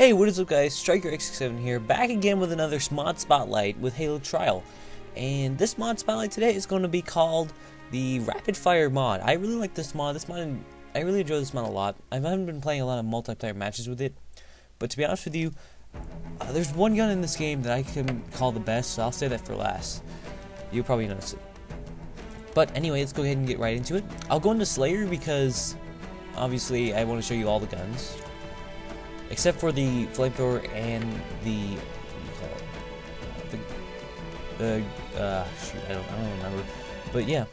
Hey, what is up guys? Striker X67 here, back again with another mod spotlight with Halo Trial. And this mod spotlight today is going to be called the Rapid Fire mod. I really like this mod. This mod, I really enjoy this mod a lot. I haven't been playing a lot of multiplayer matches with it, but to be honest with you, uh, there's one gun in this game that I can call the best, so I'll say that for last. You'll probably notice it. But anyway, let's go ahead and get right into it. I'll go into Slayer because obviously I want to show you all the guns except for the flamethrower and the the, the uh, shoot, I don't, I don't remember, but yeah,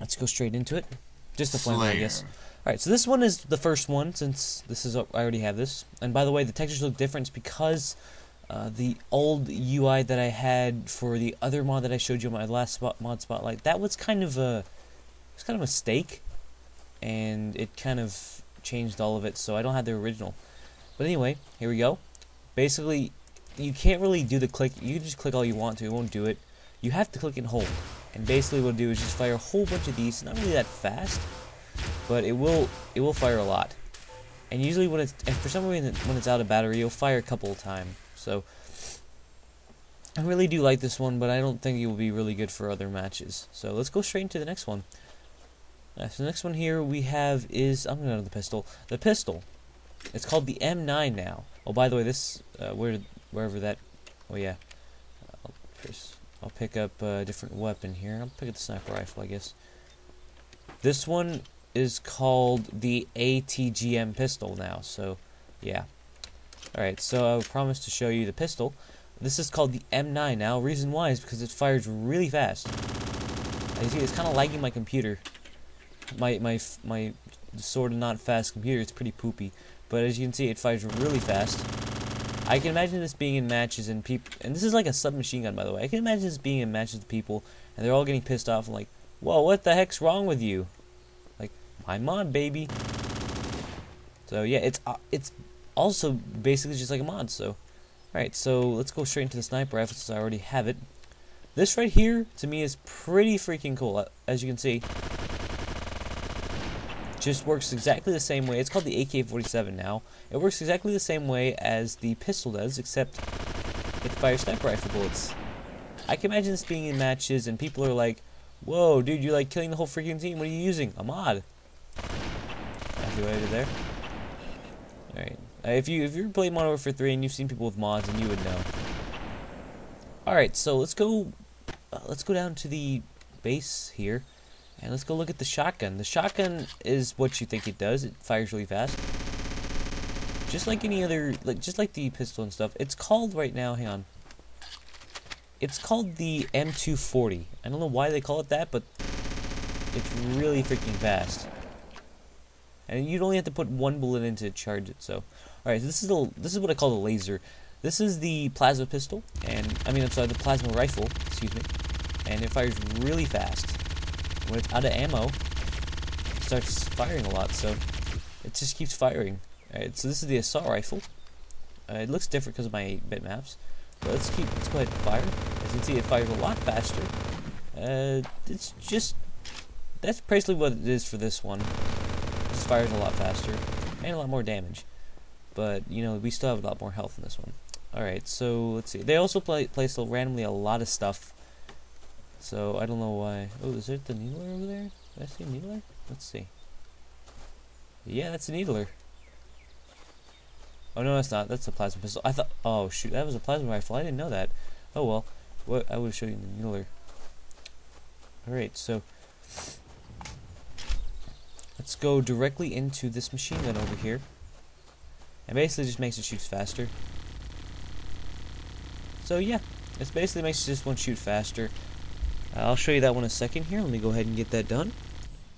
let's go straight into it. Just the flamethrower, I guess. All right, so this one is the first one since this is I already have this. And by the way, the textures look different because uh, the old UI that I had for the other mod that I showed you in my last spot, mod spotlight that was kind of a it was kind of a mistake, and it kind of changed all of it, so I don't have the original. But anyway, here we go. Basically, you can't really do the click. You can just click all you want to. It won't do it. You have to click and hold. And basically what it'll do is just fire a whole bunch of these. Not really that fast, but it will it will fire a lot. And usually when it's for some reason when it's out of battery, you'll fire a couple of times. So I really do like this one, but I don't think it will be really good for other matches. So let's go straight into the next one. Right, so the next one here we have is I'm going to the pistol. The pistol. It's called the M9 now. Oh, by the way, this uh, where wherever that. Oh yeah. I'll, I'll pick up a different weapon here. I'll pick up the sniper rifle, I guess. This one is called the ATGM pistol now. So, yeah. Alright, so I promised to show you the pistol. This is called the M9 now. Reason why is because it fires really fast. As you see, it's kind of lagging my computer my my my sort of not fast computer. It's pretty poopy, but as you can see, it fires really fast. I can imagine this being in matches and people, and this is like a submachine gun, by the way. I can imagine this being in matches with people, and they're all getting pissed off and like, "Whoa, what the heck's wrong with you?" Like, my mod, baby. So yeah, it's uh, it's also basically just like a mod. So, all right, so let's go straight into the sniper rifle since I already have it. This right here, to me, is pretty freaking cool. As you can see, just works exactly the same way. It's called the AK-47 now. It works exactly the same way as the pistol does, except it fires sniper rifle bullets. I can imagine this being in matches, and people are like, "Whoa, dude, you're like killing the whole freaking team. What are you using? A mod." That's the way to there. All right. Uh, if you if you're playing Modern Warfare 3 and you've seen people with mods, then you would know. All right, so let's go. Uh, let's go down to the base here. Let's go look at the shotgun. The shotgun is what you think it does. It fires really fast. Just like any other, like just like the pistol and stuff. It's called right now, hang on. It's called the M240. I don't know why they call it that, but it's really freaking fast. And you'd only have to put one bullet in to charge it, so. Alright, so this is the this is what I call the laser. This is the plasma pistol, and I mean I'm sorry, the plasma rifle, excuse me. And it fires really fast when it's out of ammo, it starts firing a lot, so it just keeps firing. Alright, so this is the assault rifle. Uh, it looks different because of my bitmaps. But let's keep, let's go ahead and fire. As you can see, it fires a lot faster. Uh, it's just, that's basically what it is for this one. It just fires a lot faster, and a lot more damage. But, you know, we still have a lot more health in this one. Alright, so let's see. They also play, place randomly a lot of stuff so I don't know why. Oh, is it the needler over there? Did I see needler? Let's see. Yeah, that's a needler. Oh no, that's not. That's a plasma pistol. I thought. Oh shoot, that was a plasma rifle. I didn't know that. Oh well. What I would show you the needler. All right, so let's go directly into this machine gun over here. And basically just makes it shoot faster. So yeah, it basically makes this one shoot faster. I'll show you that one a second here. Let me go ahead and get that done.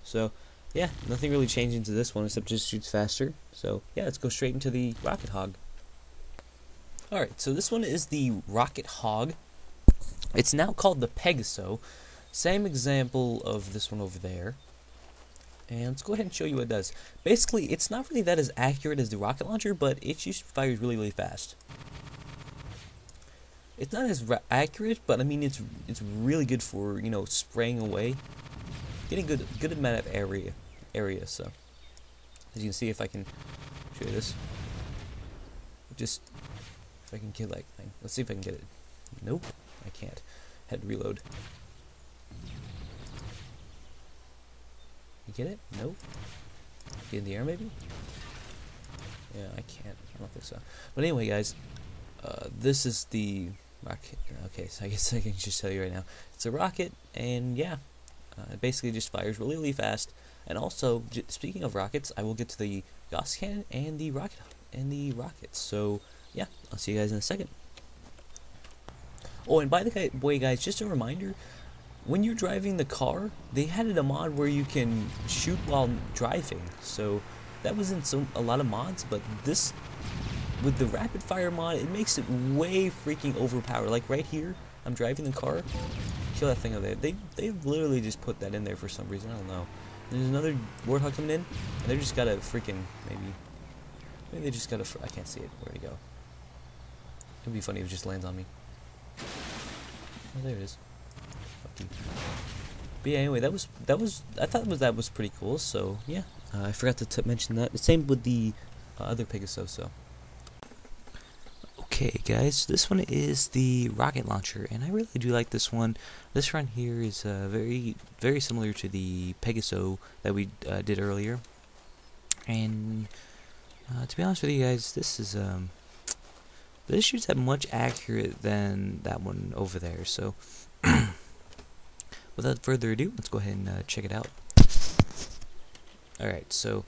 So, yeah, nothing really changing to this one except just shoots faster. So, yeah, let's go straight into the Rocket Hog. Alright, so this one is the Rocket Hog. It's now called the Pegaso. Same example of this one over there. And let's go ahead and show you what it does. Basically, it's not really that as accurate as the rocket launcher, but it just fires really, really fast it's not as accurate, but I mean it's it's really good for you know spraying away, getting good good amount of area area. So as you can see, if I can show you this, just if I can kill that thing. Let's see if I can get it. Nope, I can't. Head reload. You get it? Nope. Get in the air maybe? Yeah, I can't. I don't think so. But anyway, guys, uh, this is the rocket. Okay, so I guess I can just tell you right now. It's a rocket, and yeah, uh, it basically just fires really, really fast. And also, speaking of rockets, I will get to the Gauss cannon and the rocket and the rockets. So yeah, I'll see you guys in a second. Oh, and by the way, guys, just a reminder, when you're driving the car, they had a mod where you can shoot while driving. So that was in some a lot of mods, but this with the rapid fire mod, it makes it way freaking overpowered. Like right here, I'm driving the car, kill that thing over there. They they literally just put that in there for some reason. I don't know. There's another warthog coming in, and they just got a freaking maybe maybe they just got a I can't see it. Where'd it go? It'd be funny if it just lands on me. Oh, there it is. But yeah, anyway, that was that was I thought that was pretty cool. So yeah, uh, I forgot to mention that. The same with the uh, other Pegasus. So okay, guys, this one is the rocket launcher, and I really do like this one. This one here is uh, very very similar to the Pegaso that we uh, did earlier. And uh, to be honest with you guys, this is um, this shoots that much accurate than that one over there. So without further ado, let's go ahead and uh, check it out. Alright, so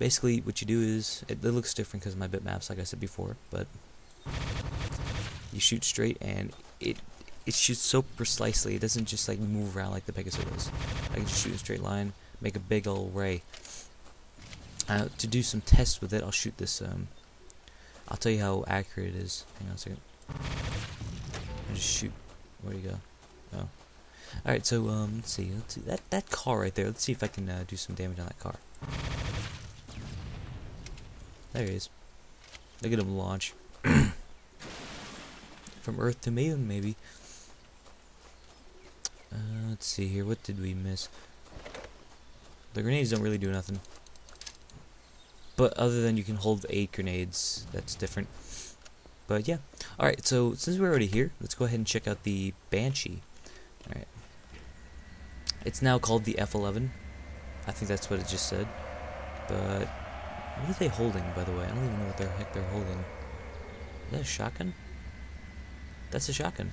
basically what you do is, it, it looks different because my bitmaps, like I said before, but you shoot straight and it it shoots so precisely, it doesn't just like move around like the Pegasus does. I can just shoot a straight line, make a big old ray. Uh, to do some tests with it, I'll shoot this, um, I'll tell you how accurate it is. Hang on a second. I just shoot, where do you go? Oh. Alright, so um, let's see. Let's see that that car right there. Let's see if I can uh, do some damage on that car. There he is. Look at him launch from Earth to Maven, maybe. Uh, let's see here. What did we miss? The grenades don't really do nothing. But other than you can hold eight grenades, that's different. But yeah. Alright, so since we're already here, let's go ahead and check out the Banshee. Alright. It's now called the F-11. I think that's what it just said. But, what are they holding, by the way? I don't even know what the heck they're holding. Is that a shotgun? That's a shotgun.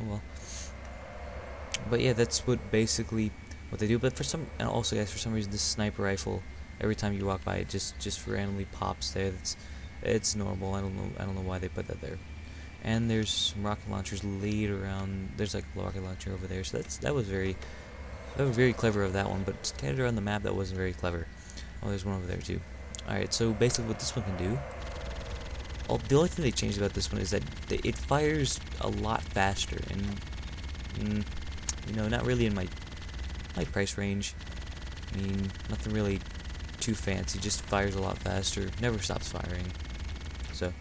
Oh, well. But yeah, that's what basically what they do. But for some, and also guys, for some reason, this sniper rifle, every time you walk by, it just just randomly pops there. That's it's normal. I don't know. I don't know why they put that there and there's some rocket launchers laid around. There's like a rocket launcher over there, so that's that was very, that was very clever of that one. But scattered around the map, that wasn't very clever. Oh, there's one over there too. All right, so basically, what this one can do. The only thing they changed about this one is that it fires a lot faster, and mm, you know, not really in my my price range. I mean, nothing really too fancy. Just fires a lot faster. Never stops firing. So.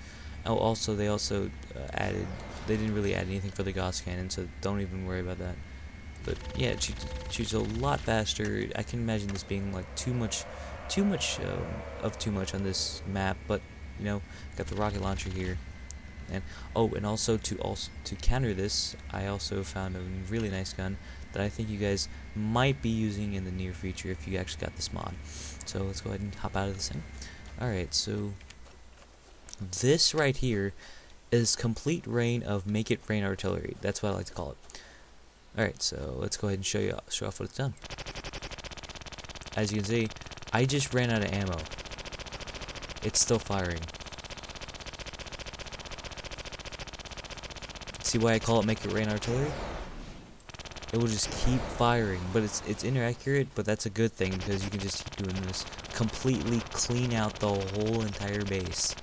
Oh, also, they also uh, added, they didn't really add anything for the Gauss cannon, so don't even worry about that. But yeah, it shoots, shoots a lot faster. I can imagine this being like too much, too much um, of too much on this map, but you know, got the rocket launcher here. And oh, and also to also to counter this, I also found a really nice gun that I think you guys might be using in the near future if you actually got this mod. So let's go ahead and hop out of this thing. Alright, so this right here is complete rain of make it rain artillery. That's what I like to call it. Alright, so let's go ahead and show you show off what it's done. As you can see, I just ran out of ammo. It's still firing. See why I call it make it rain artillery? It will just keep firing, but it's it's inaccurate, but that's a good thing because you can just keep doing this. Completely clean out the whole entire base.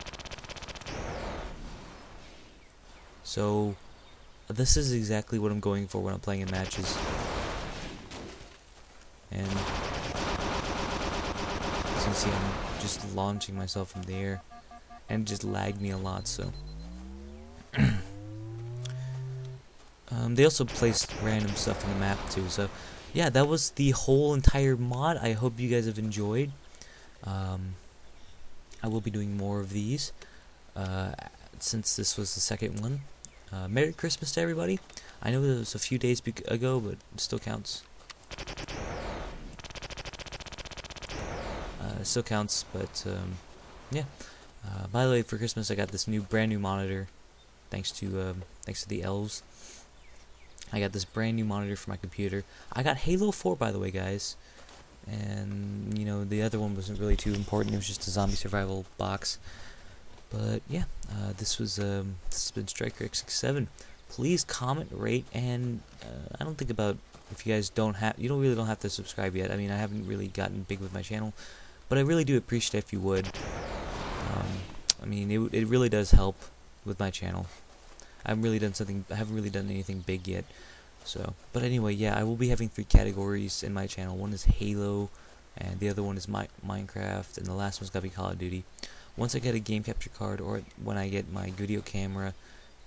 So, this is exactly what I'm going for when I'm playing in matches. And, as you can see, I'm just launching myself from the air. And just lagged me a lot, so. um, they also placed random stuff on the map, too, so. Yeah, that was the whole entire mod. I hope you guys have enjoyed. Um, I will be doing more of these. uh, since this was the second one. Uh, Merry Christmas to everybody. I know it was a few days ago, but it still counts. It still counts, but um, yeah. Uh, by the way, for Christmas I got this new, brand new monitor, thanks to um, thanks to the elves. I got this brand new monitor for my computer. I got Halo 4, by the way, guys. And, you know, the other one wasn't really too important. It was just a zombie survival box. But, yeah, uh, this was, um, this has been Striker X67. Please comment, rate, and uh, I don't think about if you guys don't have, you don't really don't have to subscribe yet. I mean, I haven't really gotten big with my channel. But I really do appreciate if you would. Um, I mean, it, it really does help with my channel. I haven't really done something. I haven't really done anything big yet. So, but anyway, yeah, I will be having three categories in my channel. One is Halo, and the other one is my Minecraft, and the last one's gonna be Call of Duty. Once I get a game capture card, or when I get my video camera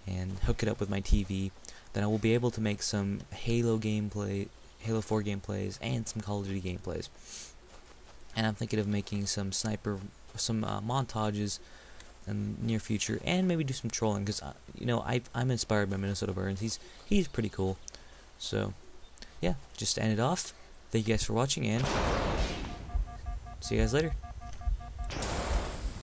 and hook it up with my TV, then I will be able to make some Halo gameplay, Halo 4 gameplays, and some Call of Duty gameplays. And I'm thinking of making some sniper, some uh, montages in the near future, and maybe do some trolling because uh, you know I I'm inspired by Minnesota Burns. He's he's pretty cool. So yeah, just end it off. Thank you guys for watching, and see you guys later.